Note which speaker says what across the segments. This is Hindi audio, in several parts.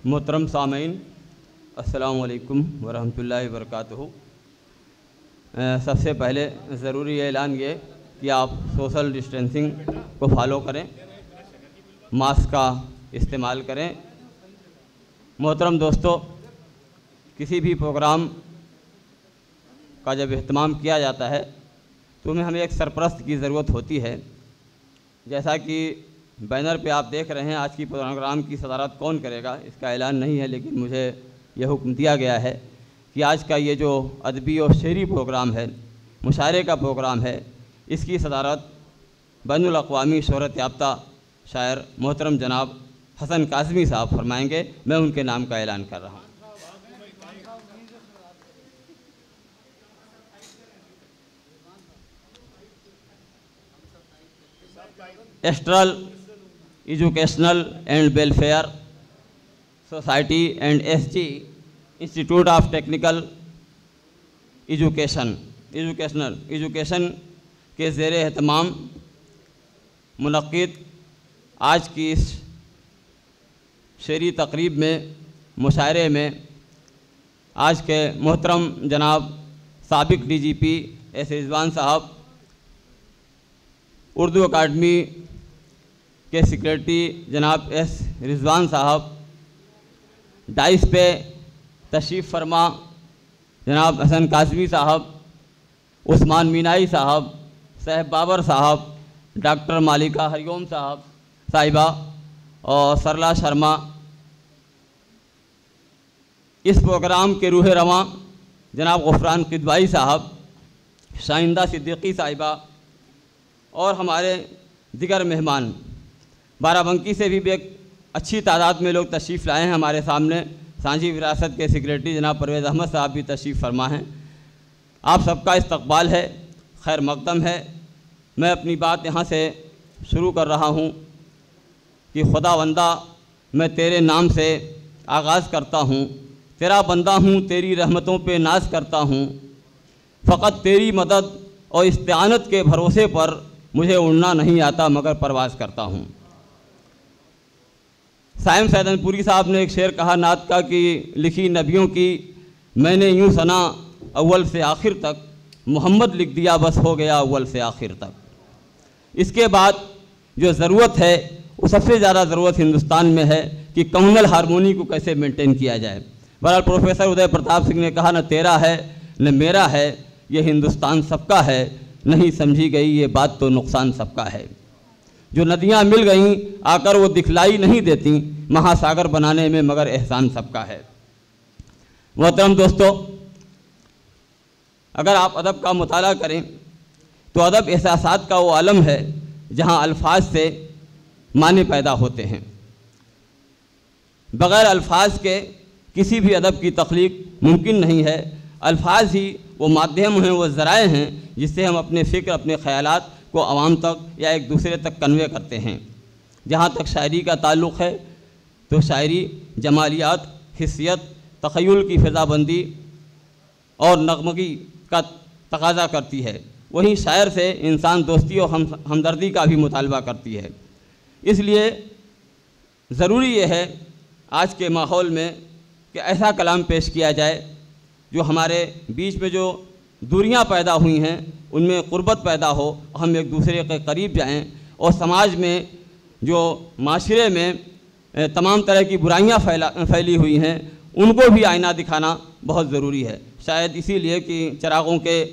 Speaker 1: मोहतरम सामीन अल्लाम वरहमल वर्क सबसे पहले ज़रूरी ऐलान ये कि आप सोशल डिस्टेंसिंग को फॉलो करें, मास्क का इस्तेमाल करें। मोहतरम दोस्तों, किसी भी प्रोग्राम का जब अहतमाम किया जाता है तो हमें हमें एक सरपरस्त की ज़रूरत होती है। जैसा कि बैनर पे आप देख रहे हैं आज की प्रोग्राम की सदारत कौन करेगा, इसका ऐलान नहीं है, लेकिन मुझे यह हुक्म दिया गया है कि आज का ये जो अदबी और शेरी प्रोग्राम है मुशारे का प्रोग्राम है, इसकी सदारत बैन अवी शहरत याफ्ता शायर मोहतरम जनाब हसन काजमी साहब फरमाएँगे। मैं उनके नाम का ऐलान कर रहा हूँ। Astral educational and welfare society and S G institute of technical education educational education के ज़ेर अहतमाम मनद आज की इस शेरी तकरीब में मुशारे में, आज के मोहतरम जनाब सबक D G P S Rizwan साहब, उर्दू अकाडमी के सिक्रेटरी जनाब एस रिजवान साहब, डाइस पे तशीफ फरमा जनाब हसन काजमी साहब, उस्मान मीनाई साहब सहब बाबर साहब, डॉक्टर मालिका हरिओम साहब, साहिबा और सरला शर्मा। इस प्रोग्राम के रूह रवान जनाब गफरान किदवाई साहब, शाइंदा सिद्दीकी साहिबा और हमारे दिगर मेहमान। बाराबंकी से भी एक अच्छी तादाद में लोग तशरीफ़ लाए हैं हमारे सामने। सांझी विरासत के सेक्रेटरी जनाब परवेज़ अहमद साहब भी तशरीफ़ फरमा हैं। आप सबका इस्तबाल है, खैर मकदम है। मैं अपनी बात यहाँ से शुरू कर रहा हूँ कि खुदा बंदा, मैं तेरे नाम से आगाज़ करता हूँ। तेरा बंदा हूँ, तेरी रहमतों पे नाज करता हूँ। फ़कत तेरी मदद और इस्तानत के भरोसे पर मुझे उड़ना नहीं आता, मगर परवाज़ करता हूँ। साइम सैदनपुरी साहब ने एक शेर कहा, नात का कि लिखी नबियों की मैंने यूँ सना, अव्वल से आखिर तक। मोहम्मद लिख दिया, बस हो गया अव्वल से आखिर तक। इसके बाद जो ज़रूरत है, वो सबसे ज़्यादा ज़रूरत हिंदुस्तान में है कि कम्युनल हारमोनी को कैसे मेंटेन किया जाए। बहरहाल प्रोफेसर उदय प्रताप सिंह ने कहा, न तेरा है, न मेरा है, ये हिंदुस्तान सबका है। नहीं समझी गई ये बात तो नुकसान सबका है। जो नदियाँ मिल गईं, आकर वो दिखलाई नहीं देती, महासागर बनाने में मगर एहसान सबका है। मोहतरम दोस्तों, अगर आप अदब का मताल करें तो अदब एहसास का वो आलम है, जहाँ अल्फाज से माने पैदा होते हैं। बग़ैर अल्फाज के किसी भी अदब की तख्लीक मुमकिन नहीं है। अल्फाज ही वो माध्यम हैं, वो ज़राए हैं, जिससे हम अपने फ़िक्र, अपने ख्यालात को आवाम तक या एक दूसरे तक कन्वे करते हैं। जहाँ तक शायरी का ताल्लुक़ है तो शायरी, जमालियात, हिस्सियत, तखयल की फ़िज़ाबंदी और नगमगी का तकाजा करती है। वहीं शायर से इंसान दोस्ती और हम, हमदर्दी का भी मुतालबा करती है। इसलिए ज़रूरी यह है आज के माहौल में कि ऐसा कलाम पेश किया जाए जो हमारे बीच में जो दूरियाँ पैदा हुई हैं, उनमें क़ुरबत पैदा हो, हम एक दूसरे के करीब जाएँ और समाज में जो माशरे में तमाम तरह की बुराइयाँ फैला, फैली हुई हैं, उनको भी आईना दिखाना बहुत ज़रूरी है। शायद इसीलिए कि चरागों के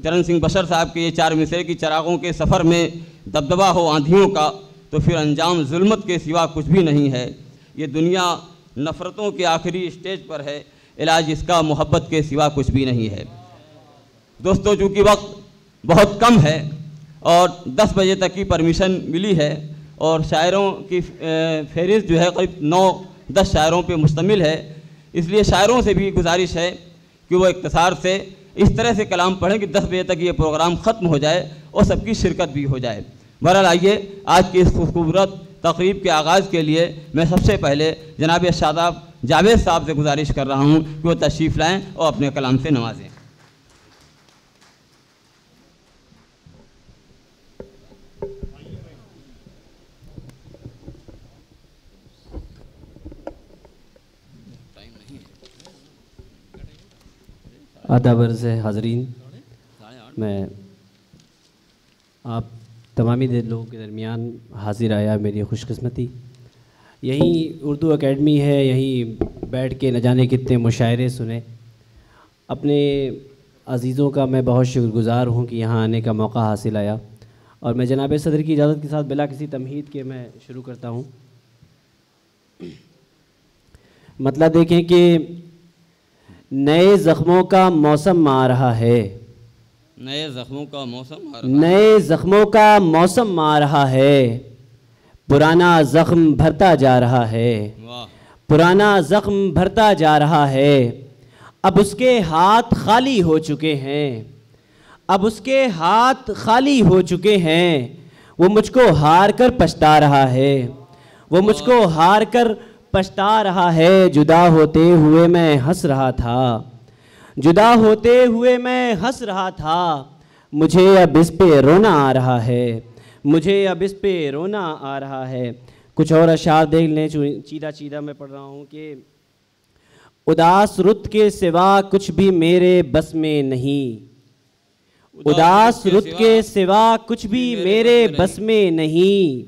Speaker 1: चरण सिंह बशर साहब के ये चार मिसरे की चरागों के सफ़र में दबदबा हो आंधियों का तो फिर अंजाम जुल्मत के सिवा कुछ भी नहीं है। ये दुनिया नफ़रतों के आखिरी स्टेज पर है इलाज इसका मोहब्बत के सिवा कुछ भी नहीं है। दोस्तों, चूँकि वक्त बहुत कम है और 10 बजे तक की परमिशन मिली है और शायरों की फहरिस्त जो है करीब नौ, दस शायरों पे मुश्तमिल है, इसलिए शायरों से भी गुजारिश है कि वो इकतसार से इस तरह से कलाम पढ़ें कि दस बजे तक ये प्रोग्राम ख़त्म हो जाए और सबकी शिरकत भी हो जाए। बहरहाल आइए, आज की इस खूबसूरत तकरीब के आगाज़ के लिए मैं सबसे पहले जनाब शादाब जावेद साहब से गुजारिश कर रहा हूँ कि वो तशरीफ़ लाएँ और अपने कलाम से नवाजें।
Speaker 2: आदाबर से हाजरीन। मैं आप तमामी लोगों के दरमियान हाजिर आया मेरी खुशकस्मती। यहीं उर्दू एकेडमी है यहीं बैठ के न जाने कितने मुशायरे सुने। अपने अज़ीज़ों का मैं बहुत शुक्रगुज़ार हूँ कि यहाँ आने का मौका हासिल आया। और मैं जनाब सदर की इजाज़त के साथ बिला किसी तमहीद के मैं शुरू करता हूँ। मतलब देखें कि नए ज़ख्मों का मौसम आ रहा है।
Speaker 1: नए जख्मों का मौसम
Speaker 2: नए ज़ख्मों का मौसम आ रहा है। पुराना ज़ख्म भरता जा रहा है। पुराना ज़ख्म भरता जा रहा है। अब उसके हाथ खाली हो चुके हैं। अब उसके हाथ खाली हो चुके हैं। वो मुझको हार कर पछता रहा है। वो मुझको हार कर पछता रहा है। जुदा होते हुए मैं हंस रहा था। जुदा होते हुए मैं हंस रहा था। मुझे अब इस पे रोना आ रहा है। मुझे अब इस पे रोना आ रहा है। कुछ और अशार देख लें चीदा चीदा मैं पढ़ रहा हूँ कि उदास रुत के सिवा कुछ भी मेरे बस में नहीं।
Speaker 1: उदास रुत के
Speaker 2: सिवा कुछ भी मेरे बस में नहीं।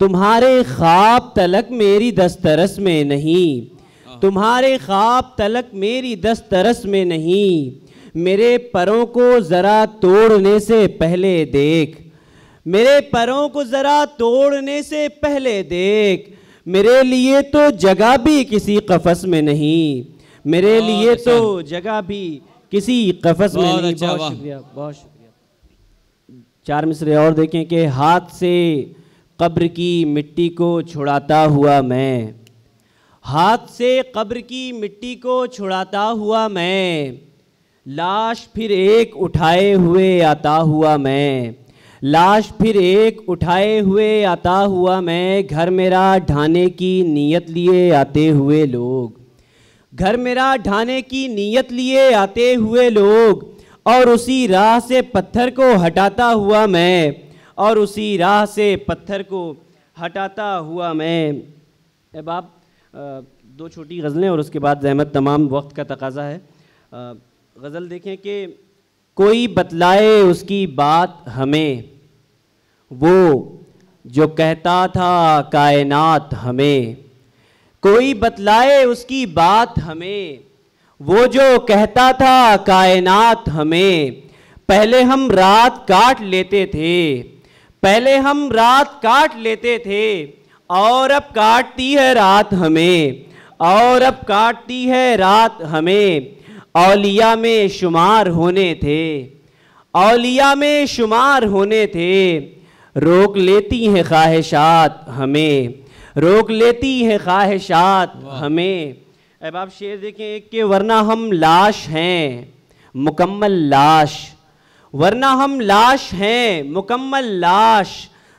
Speaker 2: तुम्हारे ख्वाब तलक मेरी दस्तरस में नहीं। तुम्हारे ख्वाब तलक मेरी दस्तरस में नहीं। मेरे परों को ज़रा तोड़ने से पहले देख। मेरे परों को ज़रा तोड़ने से पहले देख। मेरे लिए तो जगह भी किसी कफस में नहीं। मेरे लिए तो अच्छा। जगह भी किसी कफस में नहीं। अच्छा, बहुत शुक्रिया बहुत शुक्रिया। चार मिसरे और देखें कि हाथ से कब्र की मिट्टी को छुड़ाता हुआ मैं। हाथ से कब्र की मिट्टी को छुड़ाता हुआ मैं। लाश फिर एक उठाए हुए आता हुआ मैं। लाश फिर एक उठाए हुए आता हुआ मैं, घर मेरा ढाने की नीयत लिए आते हुए लोग। घर मेरा ढाने की नीयत लिए आते हुए लोग, और उसी राह से पत्थर को हटाता हुआ मैं, और उसी राह से पत्थर को हटाता हुआ मैं। ए बाप दो छोटी गज़लें और उसके बाद जहमत तमाम वक्त का तकाजा है। गज़ल देखें कि कोई बतलाए उसकी बात हमें, वो जो कहता था कायनात हमें, कोई बतलाए उसकी बात हमें, वो जो कहता था कायनात हमें, पहले हम रात काट लेते थे, पहले हम रात काट लेते थे, और अब काटती है रात हमें, और अब काटती है रात हमें औलिया में शुमार होने थे अलिया में शुमार होने थे रोक लेती हैं ख्वाहिशात हमें रोक लेती हैं ख्वाहिशात हमें। अब आप शेर देखें एक के वरना हम लाश हैं मुकम्मल लाश वरना हम लाश हैं मुकम्मल लाश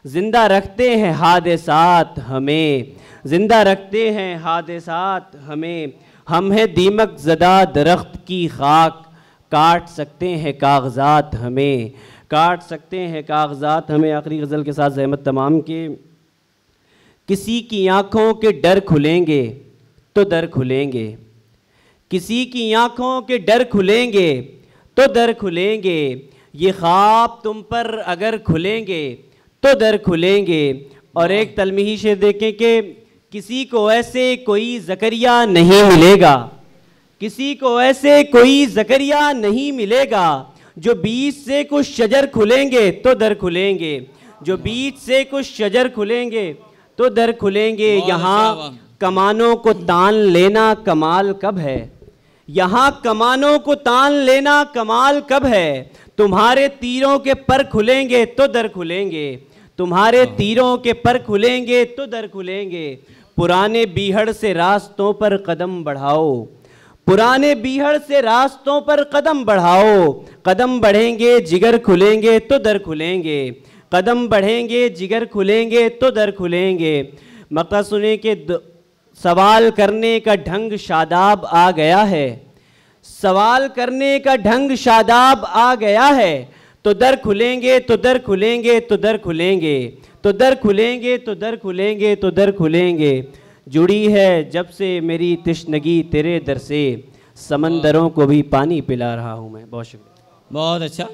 Speaker 2: ज़िंदा रखते हैं हादसात हमें। ज़िंदा रखते हैं हादसात हमें। हम हैं दीमक ज़दा दरख्त की खाक। काट सकते हैं कागज़ात हमें। काट सकते हैं कागज़ात हमें। आखिरी गज़ल के साथ जहमत तमाम के। किसी की आँखों के डर खुलेंगे तो दर खुलेंगे। किसी की आँखों के डर खुलेंगे तो दर खुलेंगे। ये ख्वाब तुम पर अगर खुलेंगे तो दर खुलेंगे। और एक तलमी शेर देखें कि किसी को ऐसे कोई जकरिया नहीं मिलेगा। किसी को ऐसे कोई जकरिया नहीं मिलेगा। जो बीच से कुछ शजर खुलेंगे तो दर खुलेंगे। जो बीच से कुछ शजर खुलेंगे तो दर खुलेंगे। यहाँ कमानों को तान लेना कमाल कब है? यहाँ कमानों को तान लेना कमाल कब है? तुम्हारे तीरों के पर खुलेंगे तो दर खुलेंगे। तुम्हारे तीरों के पर खुलेंगे तो दर खुलेंगे। पुराने बीहड़ से रास्तों पर कदम बढ़ाओ। पुराने बीहड़ से रास्तों पर कदम बढ़ाओ। कदम बढ़ेंगे जिगर खुलेंगे तो दर खुलेंगे। कदम बढ़ेंगे जिगर खुलेंगे तो दर खुलेंगे। मक्का सुने के सवाल करने का ढंग शादाब आ गया है। सवाल करने का ढंग शादाब आ गया है। तो दर खुलेंगे तो दर खुलेंगे तो दर खुलेंगे। तो दर खुलेंगे तो दर खुलेंगे तो दर खुलेंगे। जुड़ी है जब से मेरी तिश्नगी तेरे दर से। समंदरों को भी पानी पिला रहा हूँ मैं। बहुत शुक्रिया।
Speaker 1: बहुत अच्छा।